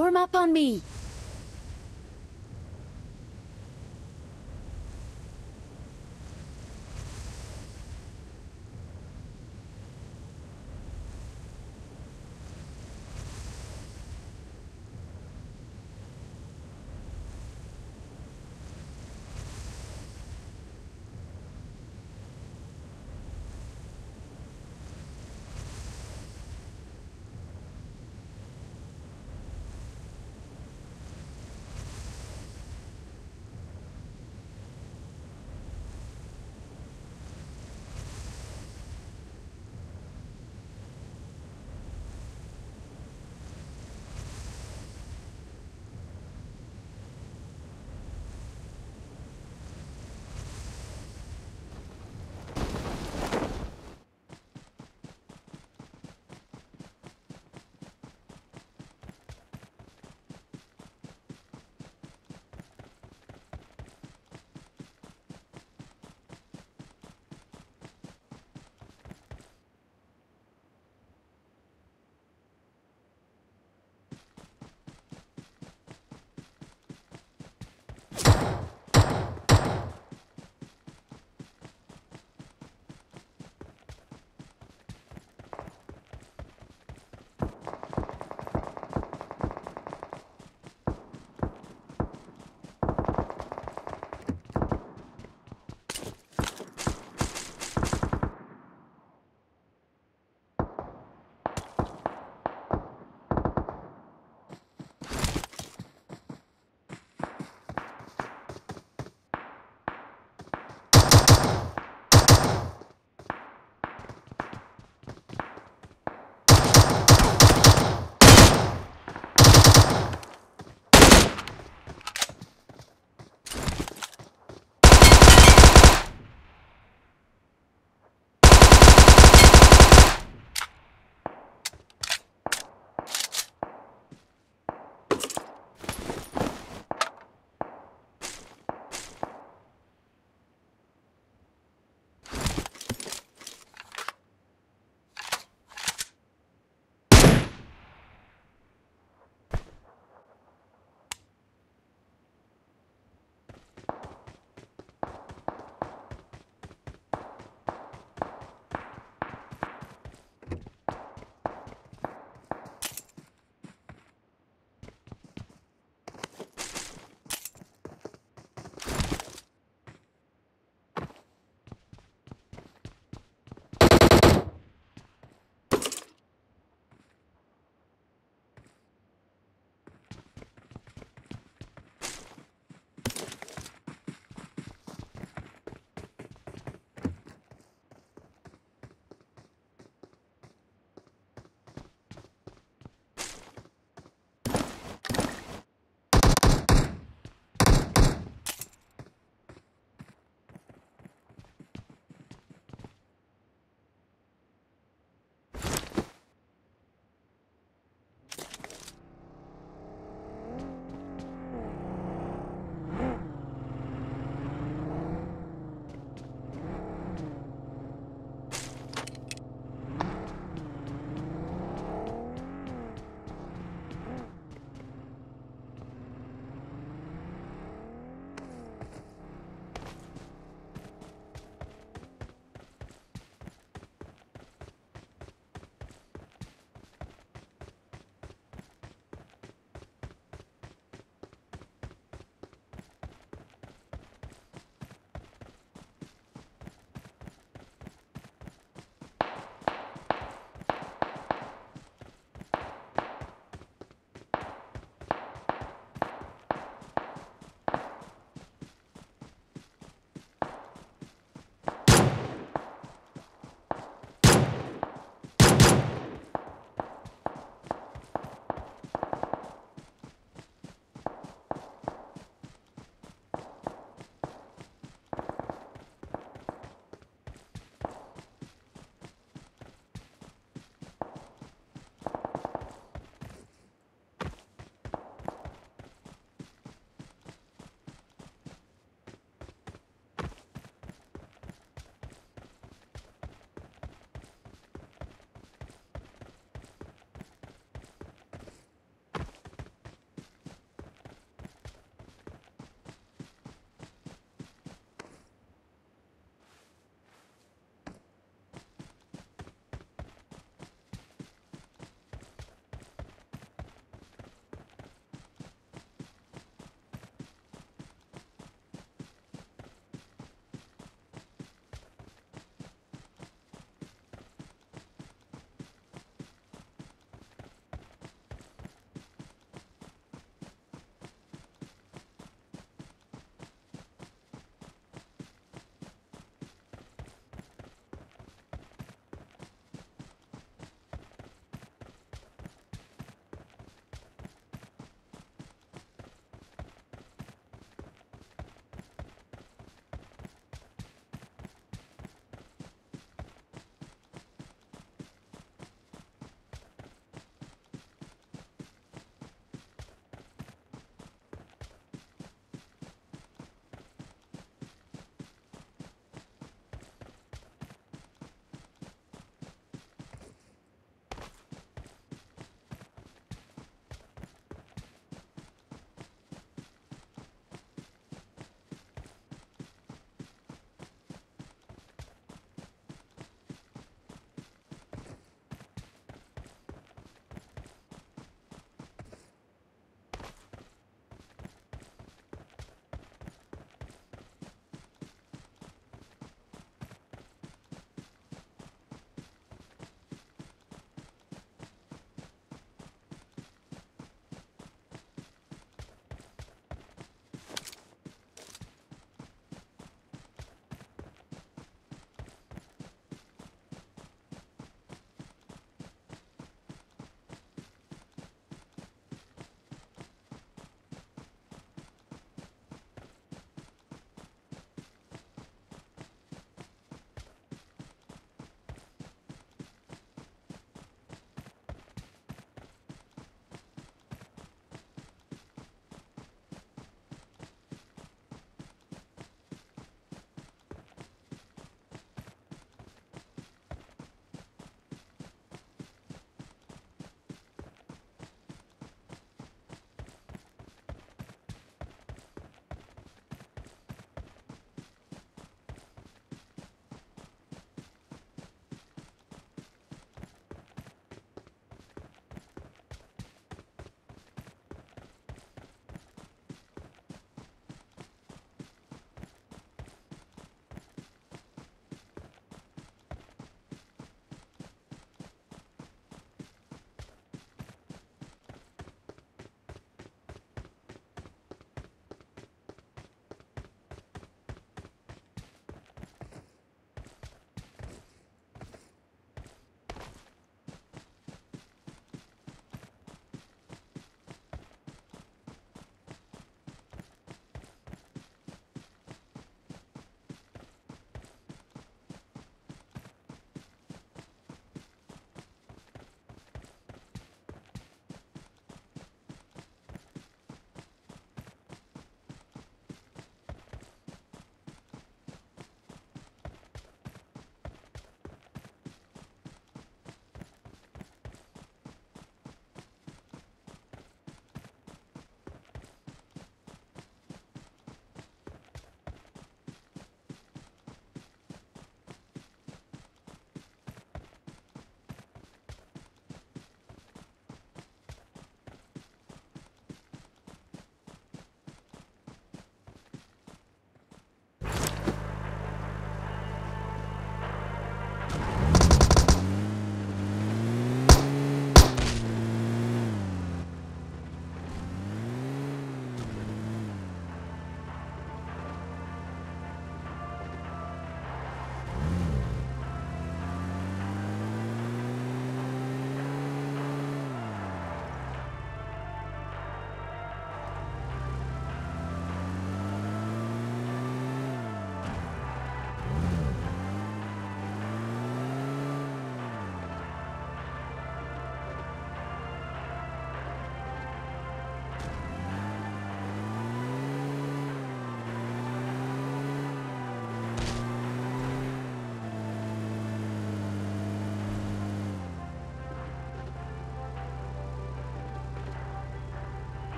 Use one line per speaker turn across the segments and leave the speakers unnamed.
Form up on me.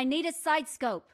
I need a side scope.